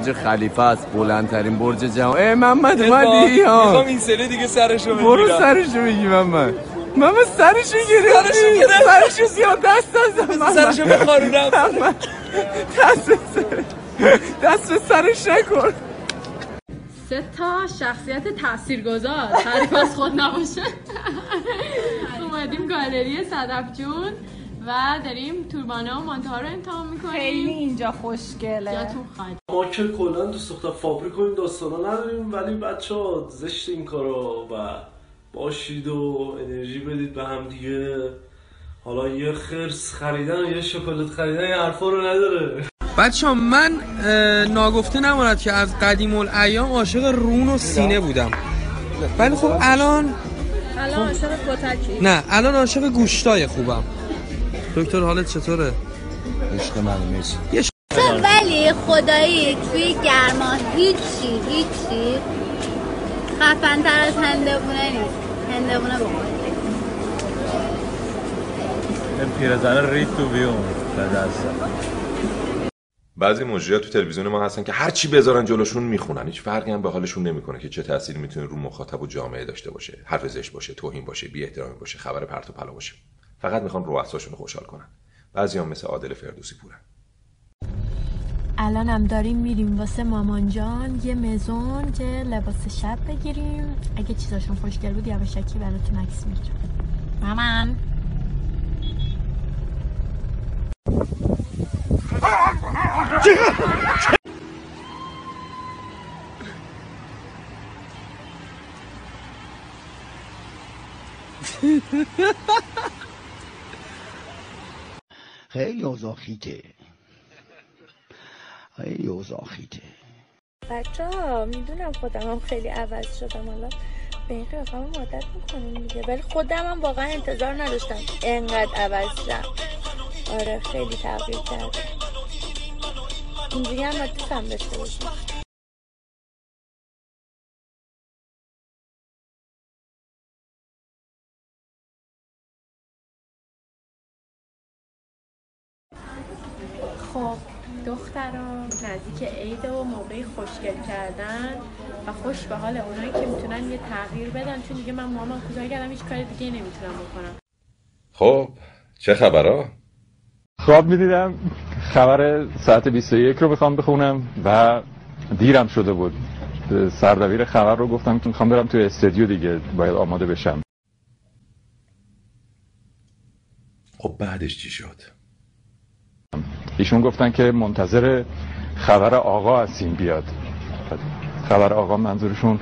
برج خلیفه است. بلندترین برج جهان. ای محمد اومدی؟ می‌خوام این سری دیگه سرشو برو بگیرم سرشو بگی محمد. محمد سرشو گرفتی. سرشو گرفت. سرشو زیاد دست از. سرشو بخارونم. محمد. دست به سر دست به سرش نکن. سه تا شخصیت تاثیرگذار. تعریف از خود نباشه. اومدیم گالری صدف جون. و داریم توربانه و مانتوها رو امتحان می‌کنیم. خیلی اینجا خوشگله. خواهد ما که کلا دوست دختر فابریک و این داستانا نداریم ولی بچه ها زشت این کارا و باشید و انرژی بدید به هم دیگه. حالا یه خرس خریدن و یه شکلات خریدن این حرفا رو نداره. بچه من اه، ناگفته نماند که از قدیم الایام عاشق رون و سینه بودم. ولی خب الان الان عاشق کتکی. نه الان عاشق گوشتای خوبم. دکتر حالت چطوره؟ عشق من مرسی. ولی خدایی توی گرما هیچی هیچی. خفن تر از هندوونه نیست. هندوونه بخورید این پیرزن رید تو بیون به دستم بعضی مجریات تو تلویزیون ما هستن که هر چی بذارن جلوشون می‌خونن. هیچ فرقی هم به حالشون نمی‌کنه که چه تأثیری می‌تونه رو مخاطب و جامعه داشته باشه. حرف زشت باشه توهین باشه بی احترامی باشه خبر پرت و پلا باشه. فقط می‌خوان رؤساشون رو خوشحال کنن. بعضی هم مثل عادل فردوسی پورن. الانم داریم میریم واسه مامان جان یه مزون که لباس شب بگیریم. اگه چیزاشون خوشگل بود یواشکی براتون عکس می‌گیرم. مامان. خیلی اوضاع خیته خیلی اوضاع خیته بچه ها می‌دونم خودم هم خیلی عوض شدم حالا. به این قیافم عادت می‌کنیم دیگه. ولی خودم هم واقعا انتظار نداشتم انقدر عوض شم. آره خیلی تغییر کرد اینجوری هم داشته باشیم خوشگل کردن و خوش به حال اونایی که می‌تونن یه تغییر بدن چون دیگه من مامان کوتاه کردم هیچ کار دیگه نمی‌تونم بکنم. خب چه خبرها خواب می‌دیدم. خبر ساعت 21 رو بخوام بخونم و دیرم شده بود. سردبیر خبر رو گفتم که می‌خوام برم توی استودیو دیگه باید آماده بشم. خب بعدش چی شد؟ ایشون گفتن که منتظر خبر آقا هستیم بیاد. خبر آقا منظورشون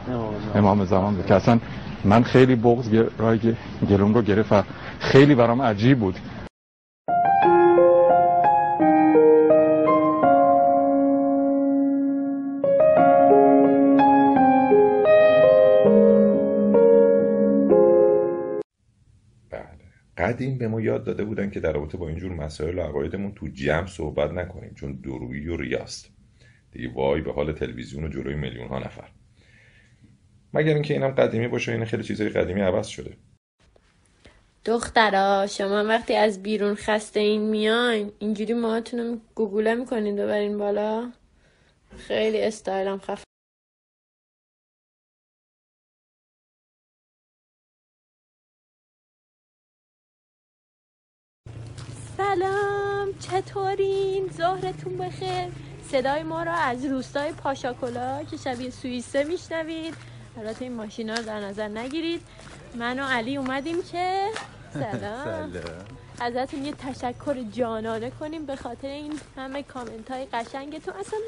امام زمان بود. که اصلا من خیلی بغض رای گلوم رو گرفت خیلی برام عجیب بود. قدیم به ما یاد داده بودن که در رابطه با اینجور مسائل و عقایدمون تو جمع صحبت نکنیم چون درویی و ریاست. دیگه وای به حال تلویزیون و جلوی میلیون ها نفر. مگر اینکه اینم قدیمی باشه این خیلی چیزای قدیمی عوض شده. دخترا شما وقتی از بیرون خسته این میاین اینجوری موهاتون رو گوگوله می‌کنین ببرین بالا؟ خیلی استایلم خفن سلام چطورین؟ ظهرتون بخیر. صدای ما را از روستای پاشاکولا که شبیه سوئیسه میشنوید. البته این ماشینا رو در نظر نگیرید. من و علی اومدیم که سلام. ازتون یه تشکر جانانه کنیم به خاطر این همه کامنت های قشنگتون. اصلا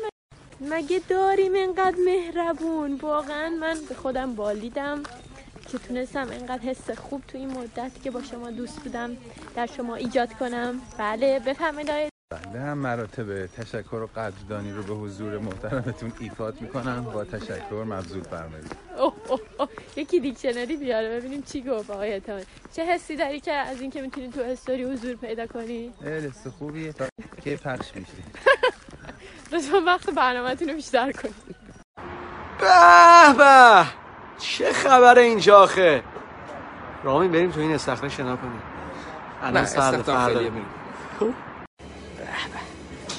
مگه داریم اینقدر مهربون؟ واقعا من به خودم بالیدم. که تونستم اینقدر حس خوب تو این مدت که با شما دوست بودم در شما ایجاد کنم. بله بفرمایید بله هم مراتب تشکر و قدردانی رو به حضور محترمتون ایفاد می‌کنم. با تشکر مبذول فرمایید. یکی دیکشنری بیاره ببینیم چی گفت آقای چه حسی داری که از اینکه می‌تونی تو استوری حضور پیدا کنی؟ لست خوبیه. تا که پخش میشه. لطفا وقت برنامه‌تون رو بیشتر کنید به به. چه خبره اینجا آخه؟ رامین بریم تو این استخره شنا کنیم. الان سرد فردا خب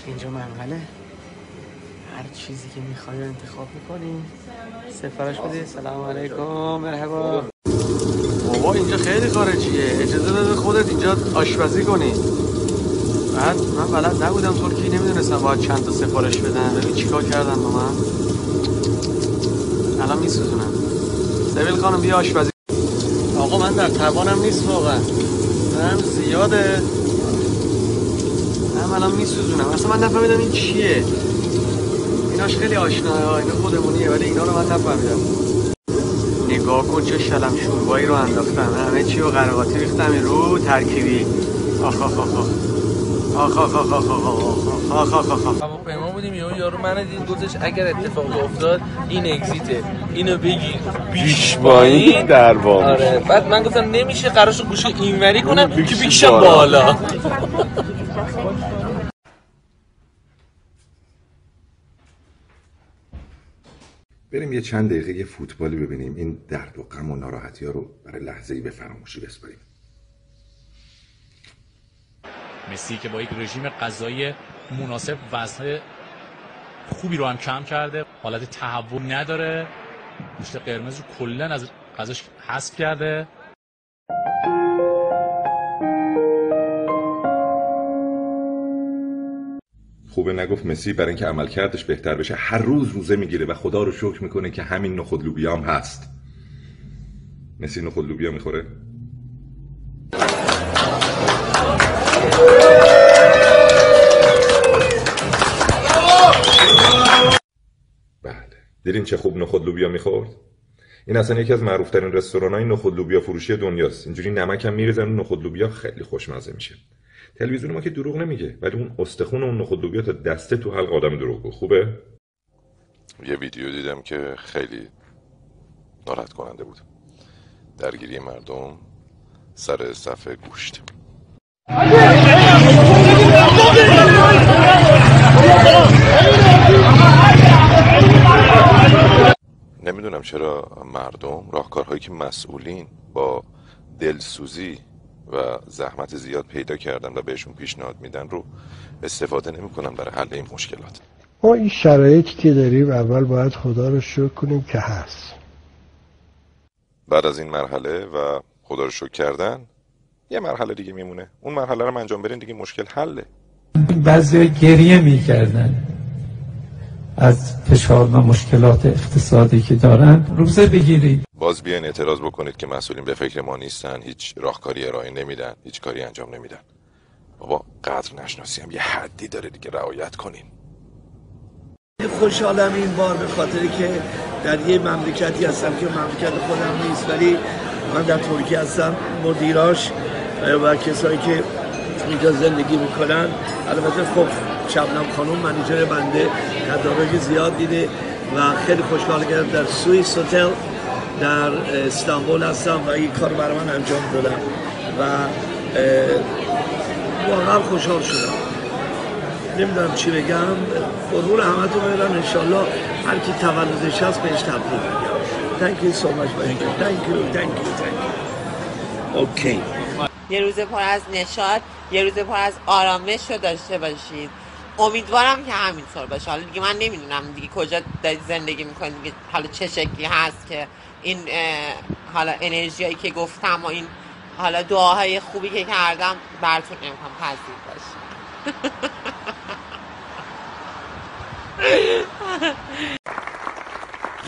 اینجا منقله. هر چیزی که می‌خوای رو انتخاب می‌کنی. سفارش بده سلام علیکم. مرحبا. بابا اینجا خیلی خارجیه. اجازه بده خودت اینجا آشپزی کنی. بعد من بلد نبودم ترکی نمی‌دونستم باید چند تا سفارش بدن. ببین چیکار کردن با من. الان میسوزونم. سبیل خانم بیا آشپزی. آقا من در توانم نیست واقعا. من زیاده. من الان میسوزونم. اصلا من نفهمیدم این چیه. ایناش خیلی آشناه اینا خودمونیه ولی اینا رو من نفهمیدم. نگاه کن چه شلم شوربایی رو انداختن. همه چی رو قرقاتی ریختم رو ترکیبی. آخ آخ آخ. هواپیما بودیم یهو یارو من دید گفتش اگر اتفاق افتاد این اگزیته. اینو بگی. بیش با این در آره. بعد من گفتم نمیشه قرارشو گوشه اینوری کنم که بیش بالا. بریم یه چند دقیقه یه فوتبالی ببینیم. این درد و غم و ناراحتی ها رو برای لحظه ای به فراموشی بسپاریم. مسی که با یک رژیم غذایی مناسب وزن خوبی رو هم کم کرده. حالت تحول نداره. مشت قرمز رو کلا از غذاش حذف کرده. خوبه نگفت مسی برای اینکه عملکردش بهتر بشه. هر روز روزه می‌گیره و خدا رو شکر می‌کنه که همین نخود لوبیا هم هست. مسی نخود لوبیا می‌خوره؟ دیدین چه خوب نخود لوبیا می‌خورد؟ این اصلا یکی از معروفترین رستوران های نخود لوبیا فروشی دنیاست. اینجوری نمک هم میریزن اون نخود لوبیا خیلی خوشمزه میشه. تلویزیون ما که دروغ نمیگه ولی اون استخون اون نخود لوبیا تا دسته تو حلق آدم دروغ خوبه؟ یه ویدیو دیدم که خیلی ناراحت کننده بود. درگیری مردم سر صفحه گوشت. نمی‌دونم چرا مردم راهکارهایی که مسئولین با دلسوزی و زحمت زیاد پیدا کردن و بهشون پیشنهاد میدن رو استفاده نمی‌کنن برای حل این مشکلات. ما این شرایطی که داریم اول باید خدا رو شکر کنیم که هست. بعد از این مرحله و خدا رو شکر کردن یه مرحله دیگه میمونه. اون مرحله رو انجام برین دیگه مشکل حله. بعضی گریه می‌کردن. از فشار و مشکلات اقتصادی که دارن روزه بگیرید. باز بیاین اعتراض بکنید که مسئولین به فکر ما نیستن هیچ راهکاری ارائه نمیدن هیچ کاری انجام نمیدن. بابا قدر نشناسی هم یه حدی داره دیگه رعایت کنین. خوشحالم این بار به خاطری که در یه مملکتی هستم که مملکت خودم نیست ولی من در ترکیه هستم مدیراش و کسایی که اینجا زندگی می‌کنن. البته خب شبنم خانم منیجر بنده تدارک زیاد دیده و خیلی خوشحال کردم در سوئیس هتل در استانبول هستم و این کار برای من انجام دادم و واقعا خوشحال شدم. نمی‌دونم چی بگم. قربون همه تو برم. انشالله هر کی تولدش هست بهش تبریک بگم Thank you so much. Thank you. Thank you. Thank you. Thank you. Okay. یه روز پر از نشاط. یه روز پر از آرامش رو داشته باشید. امیدوارم که همینطور باشه. حالا دیگه من نمی‌دونم دیگه کجا دارید زندگی می‌کنید دیگه حالا چه شکلی هست که این حالا انرژیایی که گفتم و این حالا دعاهای خوبی که کردم براتون امکان پذیر باشه.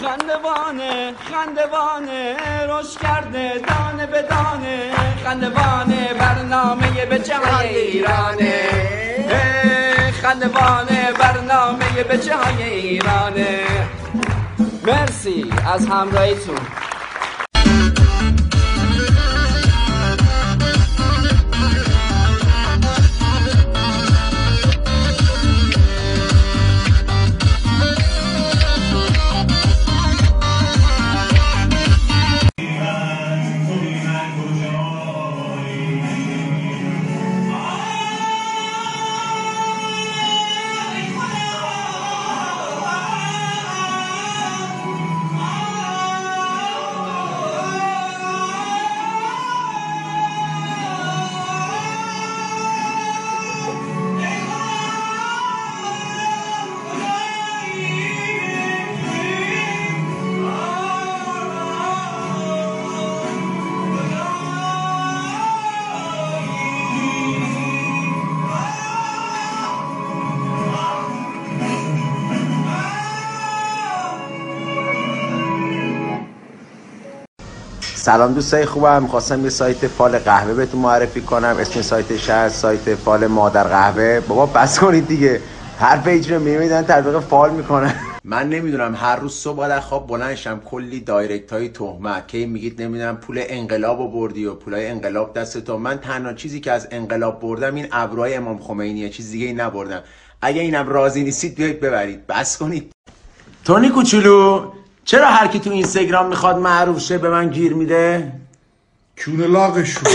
خندوانه خندوانه روش کرده دانه به دانه. خندوانه برنامه به جهان ایرانه. خندوانه برنامه به جهان ایرانه. مرسی از همراهیتون. سلام دوستای خوبم. می‌خواستم یه سایت فال قهوه بهتون معرفی کنم. اسم سایتش هست سایت فال مادر قهوه. بابا بس کنید دیگه. هر page رو میمیدن تبلیغ فال می‌کنن. من نمی‌دونم. هر روز صبح باید خواب بلند شم کلی direct های تهمت. که میگید نمی‌دونم. پول انقلاب رو بردی و پولای انقلاب دست تو من تنها چیزی که از انقلاب بردم این ابروهای امام خمینیه. چیز دیگه ای نبردم. اگه اینم راضی نیستید بیایید ببرید. بس کنید. تونی کوچولو چرا هر کی تو اینستاگرام می‌خواد معروف شه به من گیر میده؟ کونه لاغشون.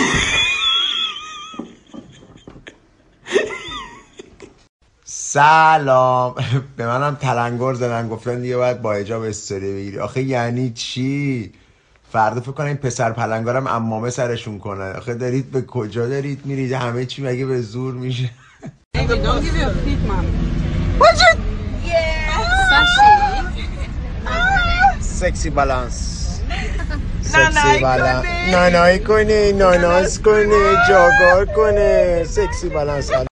سلام. به منم تلنگر زدن گفتن دیگه باید با اجاب استوری بگیری. آخه یعنی چی؟ فردا فکر کنم این پسر پلنگارم امامه سرشون کنن آخه دارید به کجا دارید میرید؟ همه چی مگه به زور میشه؟ sexy balance. sexy balance. No, no, ikone, no, no, ikone, jogor, ikone, sexy balance.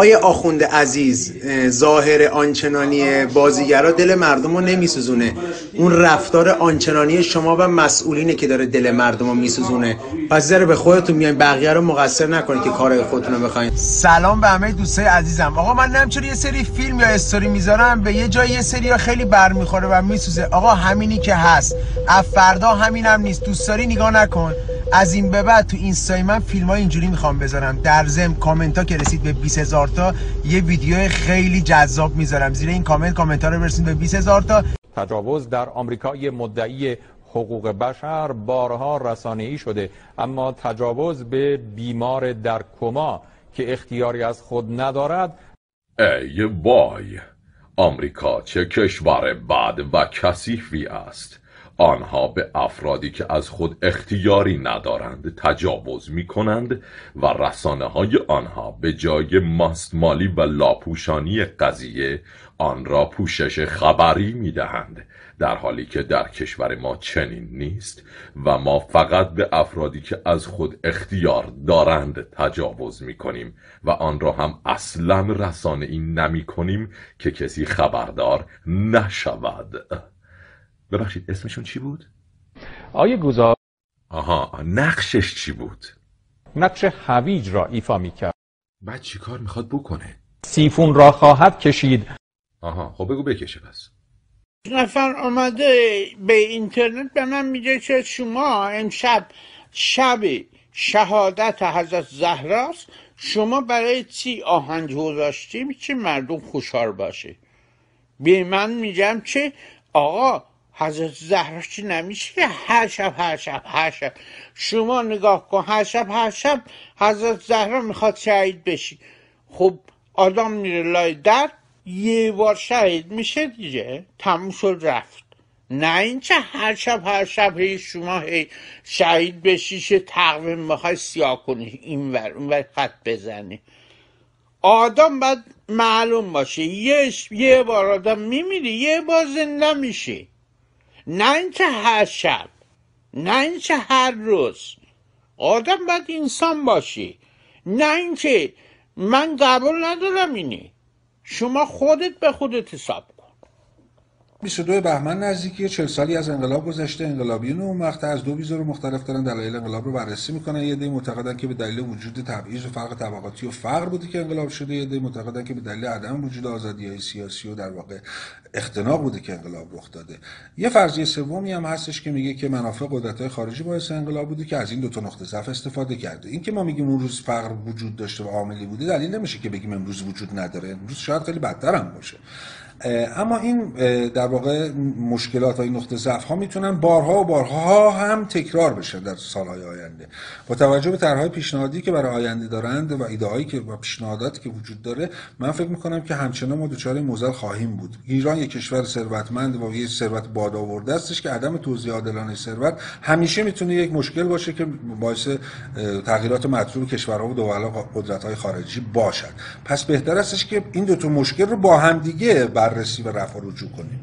آقای آخوند عزیز اه، ظاهر آنچنانی بازیگرا دل مردم رو نمیسوزونه. اون رفتار آنچنانی شما و مسئولینه که داره دل مردم رو میسوزونه. پس ذره به خودتون میاین بقیه رو مقصر نکنید که کارهای خودتون رو بخواین. سلام به همه دوستای عزیزم. آقا من نمیچون یه سری فیلم یا استوری می‌ذارم به یه جای یه سری خیلی برمیخوره و میسوزه. آقا همینی که هست. از فردا همینم نیست. دوست داری نگاه نکن. از این به بعد تو اینستای من فیلم های اینجوری می‌خوام بذارم. در ضمن کامنت ها که رسید به 20 هزار تا یه ویدیو خیلی جذاب می‌ذارم. زیر این کامنت کامنت ها رو برسید به 20 هزار تا. تجاوز در آمریکای مدعی حقوق بشر بارها رسانه‌ای شده. اما تجاوز به بیمار در کما که اختیاری از خود ندارد. ای وای آمریکا چه کشور بد و کثیفی است. آنها به افرادی که از خود اختیاری ندارند تجاوز می کنند و رسانه های آنها به جای ماستمالی و لاپوشانی قضیه آن را پوشش خبری می دهند در حالی که در کشور ما چنین نیست و ما فقط به افرادی که از خود اختیار دارند تجاوز می کنیم و آن را هم اصلا رسانه ای نمی کنیم که کسی خبردار نشود. ببخشید اسمشون چی بود؟ آیه گوزار آها نقشش چی بود؟ نقش هویج را ایفا می کرد بعد چی کار می‌خواد بکنه؟ سیفون را خواهد کشید آها خب بگو بکشه پس نفر آمده به اینترنت به من میگه که شما امشب شب شهادت حضرت زهراست شما برای چی آهنگ گذاشتیم که مردم خوشحال باشه به من میگم که آقا حضرت زهرا چی نمیشه؟ که هر شب هر شب هر شب. شما نگاه کن هر شب هر شب حضرت زهرا می‌خواد شهید بشی. خب آدم میره لای در یه بار شهید میشه دیگه. تموم شد رفت. نه اینکه هر شب هر شب هی شما هی شهید بشی که تقویم می‌خوای سیاه کنی. این ور اون ور خط بزنی. آدم باید معلوم باشه. یه, یه بار آدم میمیره یه بار زنده میشه نه اینکه هر شب نه اینکه هر روز. آدم باید انسان باشی. نه اینکه من قبول ندارم اینه شما خودت به خودت حساب کن. 22 بهمن نزدیکی 40 سالی از انقلاب گذشته. انقلابیون اون وقت از دو ویژه مختلف دارن دلایل انقلاب رو بررسی می‌کنن. یه عده معتقدن که به دلیل وجود تبعیض و فرق طبقاتی و فقر بوده که انقلاب شده. یه عده معتقدن که به دلیل عدم وجود آزادی های سیاسی و در واقع اختناق بوده که انقلاب رخ داده. یه فرضیه سومی هم هستش که میگه که منافع قدرت های خارجی باعث انقلاب بوده که از این دو تا نقطه ضعف استفاده کرده. این که ما میگیم اون روز فقر وجود داشته و عاملی بوده دلیل نمیشه که بگیم امروز وجود نداره. امروز شاید خیلی بدتر هم باشه. اما این در واقع مشکلات و این نقطه ضعف ها می‌تونن بارها و بارها هم تکرار بشن در سالهای آینده. با توجه به طرحهای پیشنهادی که برای آینده دارند و ایده هایی که و پیشنهاداتی که وجود داره من فکر می‌کنم که همچنان ما دچار موزل خواهیم بود. ایران یک کشور ثروتمند و یک ثروت باد آورده استش که عدم توزیع عادلانه ثروت همیشه می‌تونه یک مشکل باشه که باعث تغییرات مطلوب کشورها و دول های خارجی باشد. پس بهتر استش که این دو تا مشکل رو با هم دیگه بررسی و رفع رجوع کنیم